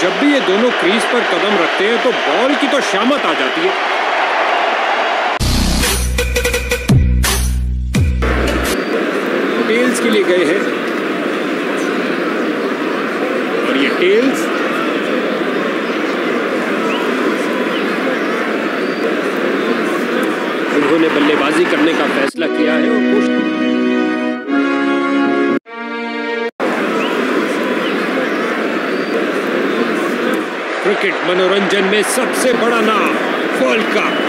जब भी ये दोनों क्रीज पर कदम रखते हैं तो बॉल की तो शामत आ जाती है। टेल्स के लिए गए हैं। और ये टेल्स। उन्होंने बल्लेबाजी करने का फैसला किया है और कोशिश क्रिकेट मनोरंजन में सबसे बड़ा नाम वर्ल्ड कप।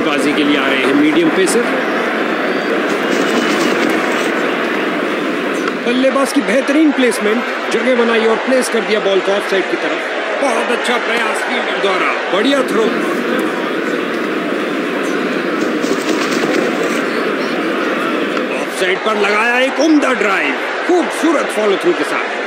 गेंदबाजी के लिए आ रहे हैं। मीडियम पेसर बल्लेबाज की बेहतरीन प्लेसमेंट जगह बनाई और प्लेस कर दिया बॉल को ऑफ़ साइड की तरफ़। बहुत अच्छा प्रयास फील्डर द्वारा। बढ़िया थ्रो ऑफ़ साइड पर लगाया एक उम्दा ड्राइव खूबसूरत फॉलो थ्रू के साथ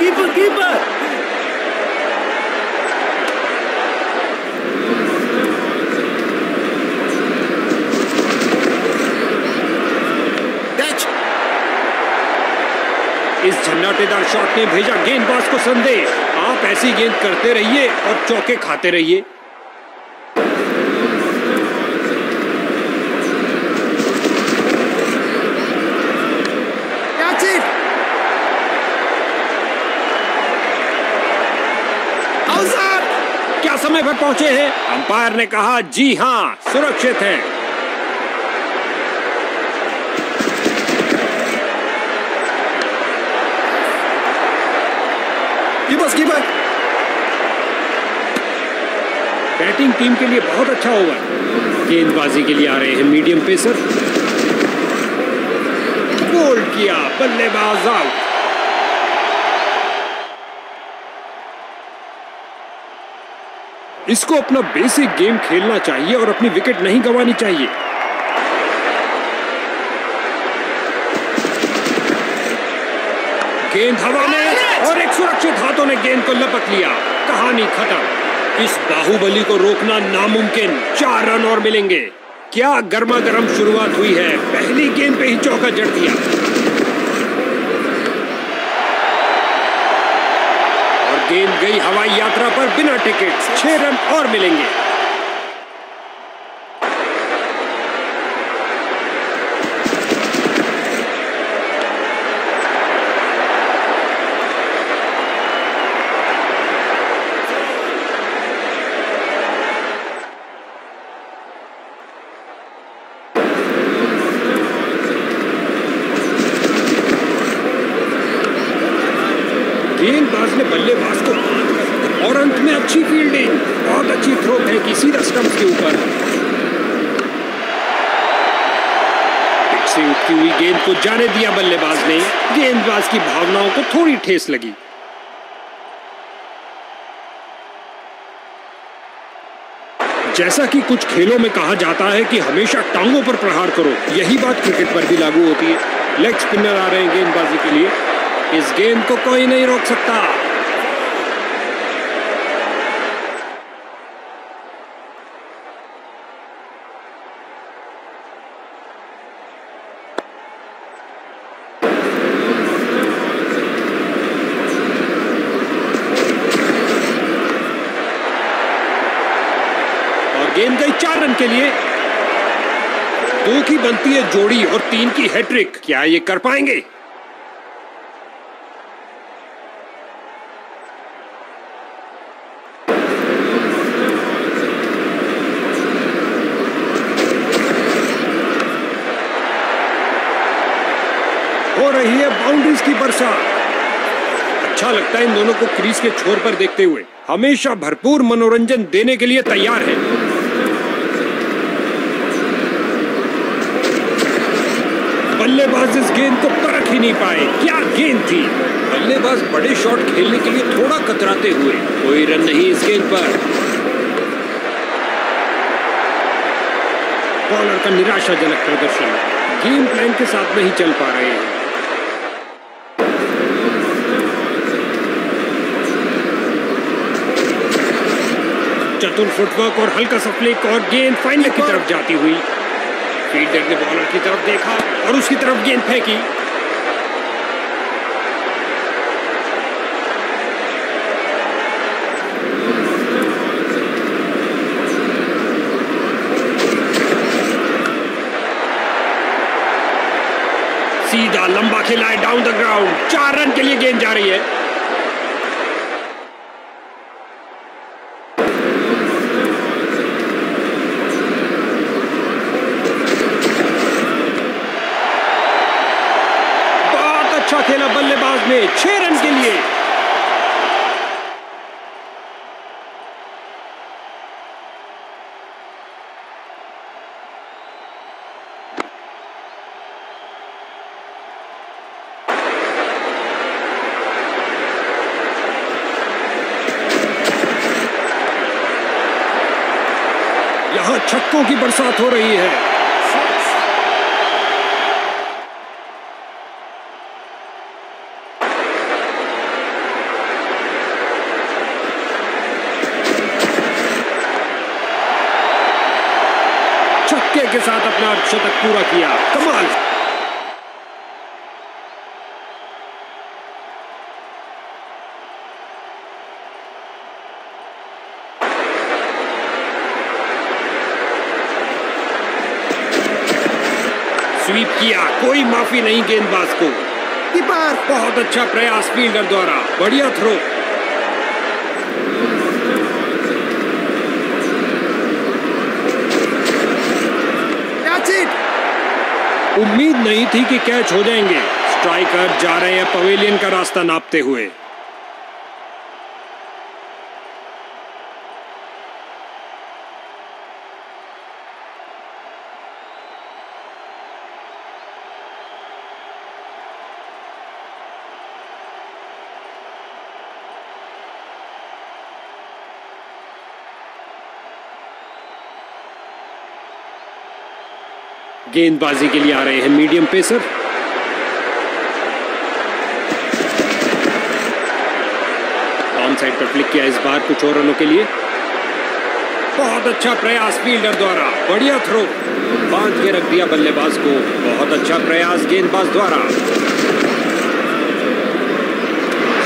कीपर कीपर Catch! इस झन्नाटेदार शॉट ने भेजा गेंदबाज को संदेश। आप ऐसी गेंद करते रहिए और चौके खाते रहिए। समय पर पहुँचे हैं? अंपायर ने कहा जी हाँ सुरक्षित है। Us, keep बैटिंग टीम के लिए बहुत अच्छा ओवर गेंदबाजी के लिए आ रहे हैं मीडियम पेसर बोल्ड किया बल्लेबाज आउट इसको अपना बेसिक गेम खेलना चाहिए और अपनी विकेट नहीं गंवानी चाहिए. गेंद हवा में. और एक सुरक्षित हाथों ने गेंद को लपक लिया। कहानी खत्म। इस बाहुबली को रोकना नामुमकिन। चार रन और मिलेंगे। क्या गर्मा गर्म शुरुआत हुई है? पहली गेंद पे ही चौका जड़ दिया। और गेंद गई हवाई यात्रा पर बिना टिकट छह रन और मिलेंगे गेंदबाज ने बल्लेबाज को बाँध कर रखा और अंत में अच्छी फील्डिंग बहुत अच्छी थ्रो फेंकी सीधा स्टंप के ऊपर पिच से उठती हुई गेंद को जाने दिया बल्लेबाज ने। गेंदबाज की भावनाओं को थोड़ी ठेस लगी। जैसा कि कुछ खेलों में कहा जाता है कि हमेशा टांगों पर प्रहार करो, यही बात क्रिकेट पर भी लागू होती है। लेग स्पिनर आ रहे हैं गेंदबाजी के लिए। इस गेंद को कोई नहीं रोक सकता और गेंद गई चार रन के लिए। दो की बनती है जोड़ी और तीन की हैट्रिक क्या ये कर पाएँगे? हो रही है बाउंड्रीज की बरसात अच्छा लगता है इन दोनों को क्रीज के छोर पर देखते हुए। हमेशा भरपूर मनोरंजन देने के लिए तैयार है। बल्लेबाज इस गेंद को परख ही नहीं पाए। क्या गेंद थी? बल्लेबाज बड़े शॉट खेलने के लिए थोड़ा कतराते हुए कोई रन नहीं इस गेंद पर। बॉलर का निराशाजनक प्रदर्शन गेम प्लान के साथ नहीं चल पा रहे हैं। चतुर फुटवर्क और हल्का सा फ्लिक और गेंद फाइनल की तरफ़ जाती हुई। फील्डर ने बॉलर की तरफ़ देखा और उसकी तरफ़ गेंद फेंकी। सीधा लंबा खेला है डाउन द ग्राउंड चार रन के लिए गेंद जा रही है बहुत अच्छा खेला बल्लेबाज ने छह रन के लिए छक्कों की बरसात हो रही है। छक्के के साथ अपना शतक पूरा किया। कमाल! स्वीप किया। कोई माफ़ी नहीं गेंदबाज को। कीपर, बहुत अच्छा प्रयास फील्डर द्वारा। बढ़िया थ्रो। उम्मीद नहीं थी कि कैच हो जाएँगे। स्ट्राइकर जा रहे हैं पवेलियन का रास्ता नापते हुए। गेंदबाजी के लिए आ रहे हैं मीडियम पेसर। ऑन साइड पर फ्लिक किया इस बार कुछ और रनों के लिए। बहुत अच्छा प्रयास फील्डर द्वारा, बढ़िया थ्रो बाँध के रख दिया बल्लेबाज को, बहुत अच्छा प्रयास गेंदबाज द्वारा।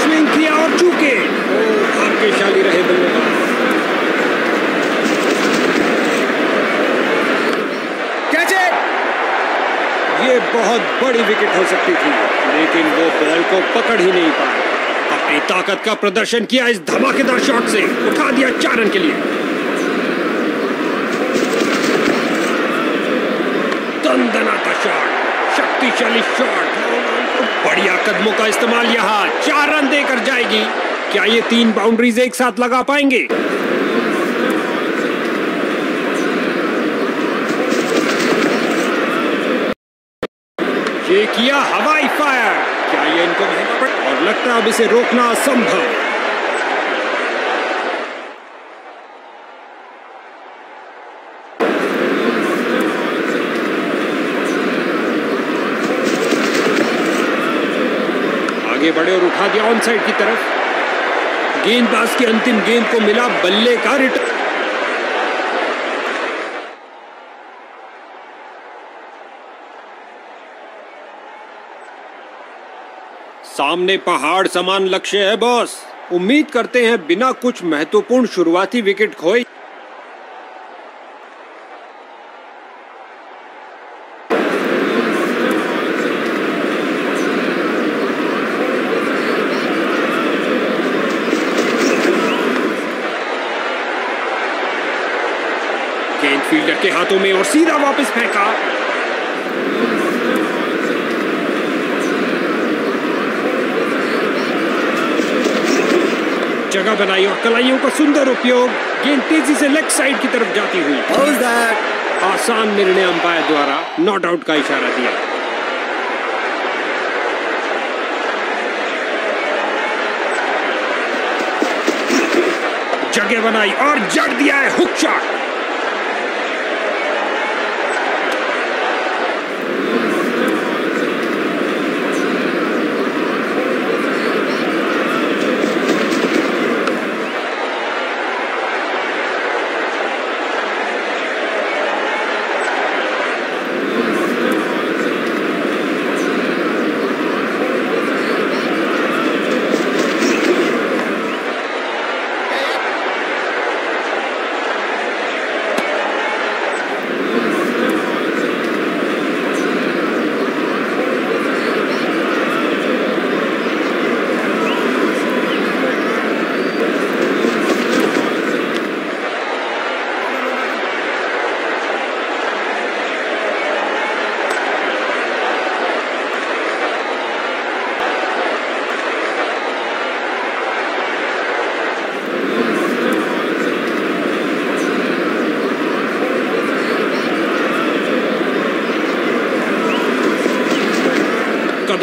स्विंग किया और चूके। भाग्यशाली रहे बल्लेबाज। बहुत बड़ी विकेट हो सकती थी, लेकिन वो बॉल को पकड़ ही नहीं पाए। अपनी ताकत का प्रदर्शन किया इस धमाकेदार शॉट से, उठा दिया चार रन के लिए। दंदनाता शॉट शक्तिशाली शॉट बढ़िया कदमों का इस्तेमाल यहाँ चार रन देकर जाएगी। क्या ये तीन बाउंड्रीज एक साथ लगा पाएँगे? ये किया हवाई फायर। क्या ये इनको महँगा पड़ा और लगता अब इसे रोकना असंभव। आगे बढ़े और उठा दिया ऑन साइड की तरफ़। गेंदबाज की अंतिम गेंद को मिला बल्ले का रिटर्न सामने पहाड़ समान लक्ष्य है, बॉस। उम्मीद करते हैं बिना कुछ महत्वपूर्ण शुरुआती विकेट खोए। जगह बनाई और कलाइयों का सुंदर उपयोग गेंद तेज़ी से लेग साइड की तरफ़ जाती हुई आसान निर्णय अंपायर द्वारा नॉट आउट का इशारा दिया। जगह बनाई और जड़ दिया है हुक शॉट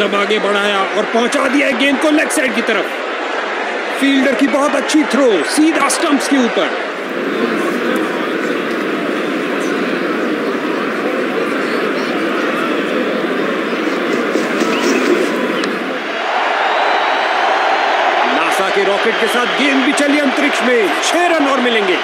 कदम आगे बढ़ाया और पहुँचा दिया गेंद को लेग साइड की तरफ़। फील्डर की बहुत अच्छी थ्रो, सीधा स्टंप्स के ऊपर। नासा के रॉकेट के साथ गेंद भी चली अंतरिक्ष में, छह रन और मिलेंगे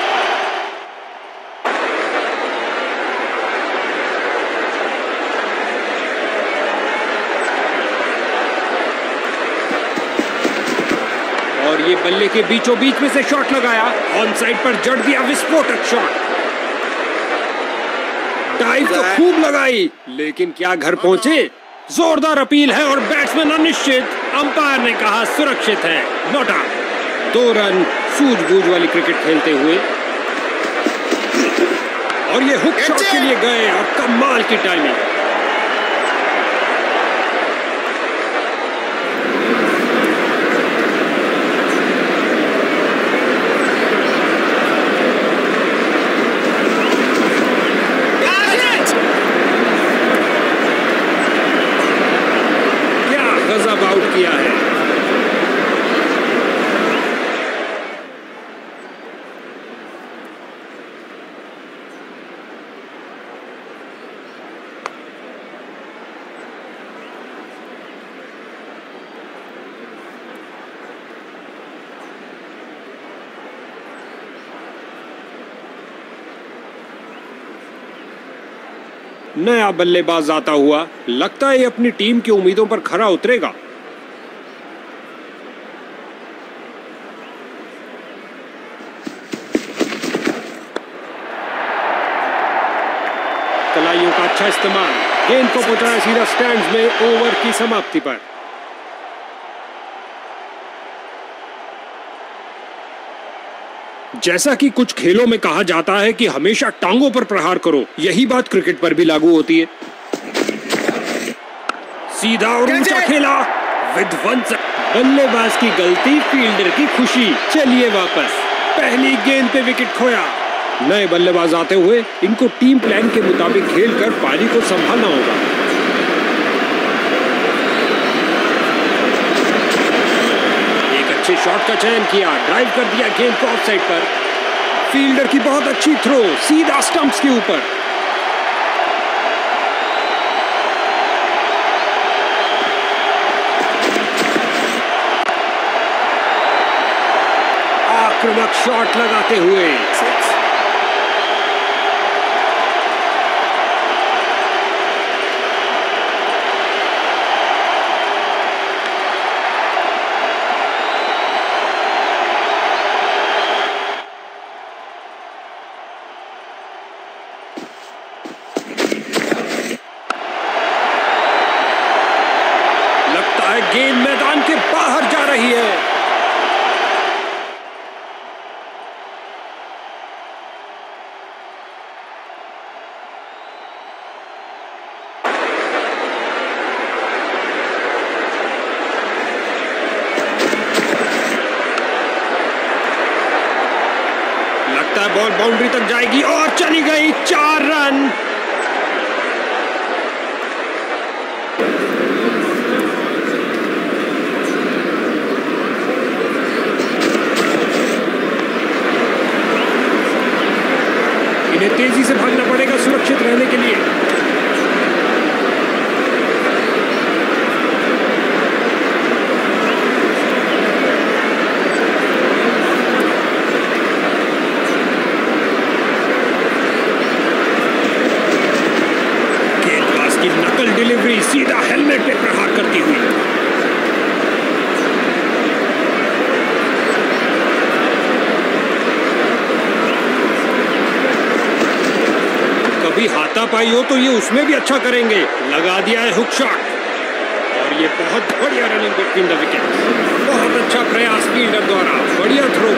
और ये बल्ले के बीचों बीच में से शॉट लगाया। ऑन साइड पर जड़ दिया विस्फोटक शॉट डाइव तो खूब लगाई, लेकिन क्या घर पहुँचे? जोरदार अपील है और बैट्समैन अनिश्चित। अंपायर ने कहा, सुरक्षित है। नोट आउट दो रन सूझबूझ वाली क्रिकेट खेलते हुए। और ये हुक शॉट के लिए गए और कमाल की टाइमिंग क्या गजब आउट किया है नया बल्लेबाज आता हुआ, लगता है ये अपनी टीम की उम्मीदों पर खरा उतरेगा। कलाइयों का अच्छा इस्तेमाल। गेंद को पहुँचाया सीधा स्टैंड में ओवर की समाप्ति पर। जैसा कि कुछ खेलों में कहा जाता है कि हमेशा टांगों पर प्रहार करो यही बात क्रिकेट पर भी लागू होती है। सीधा और ऊँचा खेला विध्वंस बल्लेबाज की गलती फील्डर की खुशी। चलिए वापस। पहली गेंद पे विकेट खोया। नए बल्लेबाज आते हुए इनको टीम प्लान के मुताबिक खेलकर पारी को संभालना होगा। अच्छे शॉट का चयन किया। ड्राइव कर दिया गेंद को ऑफ़ साइड पर। फील्डर की बहुत अच्छी थ्रो सीधा स्टंप्स के ऊपर। आक्रमक शॉट लगाते हुए। लगता है बॉल बाउंड्री तक जाएगी और चली गई चार रन। इन्हें तेज़ी से भागना पड़ेगा सुरक्षित रहने के लिए। डिलीवरी सीधा हेलमेट पे प्रहार करती हुई। कभी हाथापाई हो तो ये उसमें भी अच्छा करेंगे। लगा दिया है हुक शॉट। और ये बहुत बढ़िया रनिंग बिटवीन द विकेट बहुत अच्छा प्रयास फील्डर द्वारा। बढ़िया थ्रो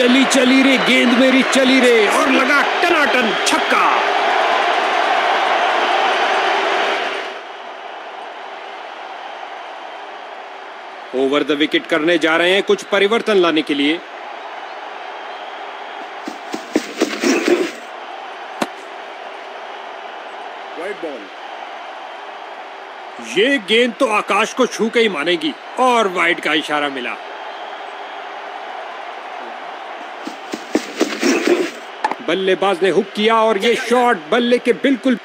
चली चली रे, गेंद मेरी चली रे, और लगा टनाटन छक्का। ओवर द विकेट करने जा रहे हैं कुछ परिवर्तन लाने के लिए। ये गेंद तो आकाश को छू के ही मानेगी, और वाइड का इशारा मिला। बल्लेबाज ने हुक किया और ये शॉट बल्ले के बिल्कुल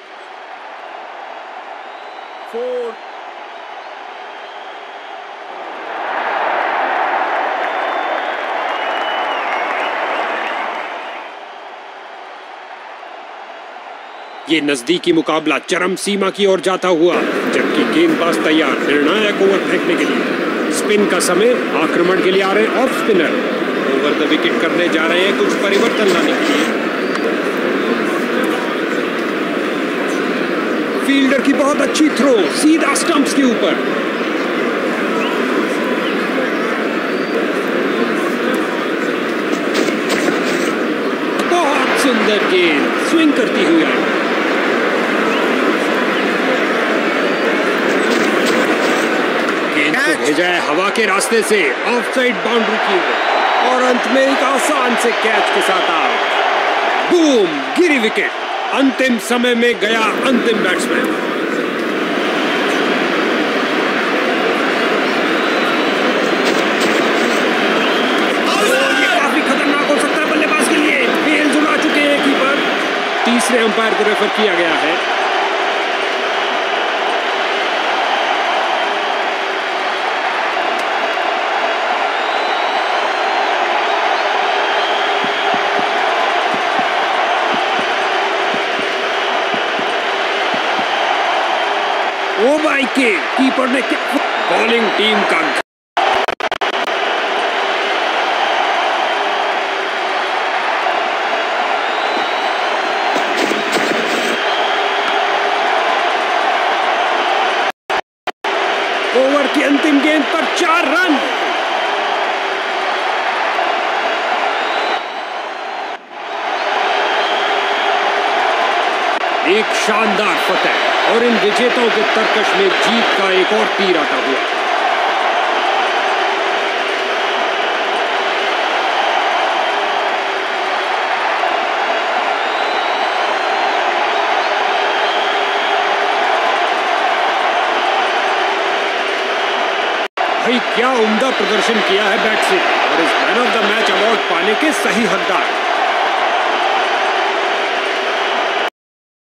ये नजदीकी मुकाबला चरम सीमा की ओर जाता हुआ जबकि गेंदबाज तैयार निर्णायक ओवर फेंकने के लिए। स्पिन का समय आक्रमण के लिए आ रहे off spinner over the wicket करने जा रहे हैं कुछ परिवर्तन लाने के लिए। फील्डर की बहुत अच्छी थ्रो सीधा स्टंप्स के ऊपर। बहुत सुंदर गेंद स्विंग करती हुई। आई गेंद को भेजा है हवा के रास्ते से ऑफ़ साइड बाउंड्री की और अंत में एक आसान से कैच के साथ आउट बूम गिरी विकेट अंतिम समय में गया अंतिम बैट्समैन काफ़ी खतरनाक हो सकता है बल्लेबाज के लिए। फेल जुड़ा चुके हैं कीपर तीसरे अंपायर को रेफर किया गया है ओ भाई के कीपर ने क्या बॉलिंग टीम का ओवर की अंतिम गेंद पर चार रन। एक शानदार फतेह। और इन विजेताओं के तर्कश में जीत का एक और तीर आता हुआ। भाई, क्या उम्दा प्रदर्शन किया है बैट से? और इस man of the match award पाने के सही हकदार।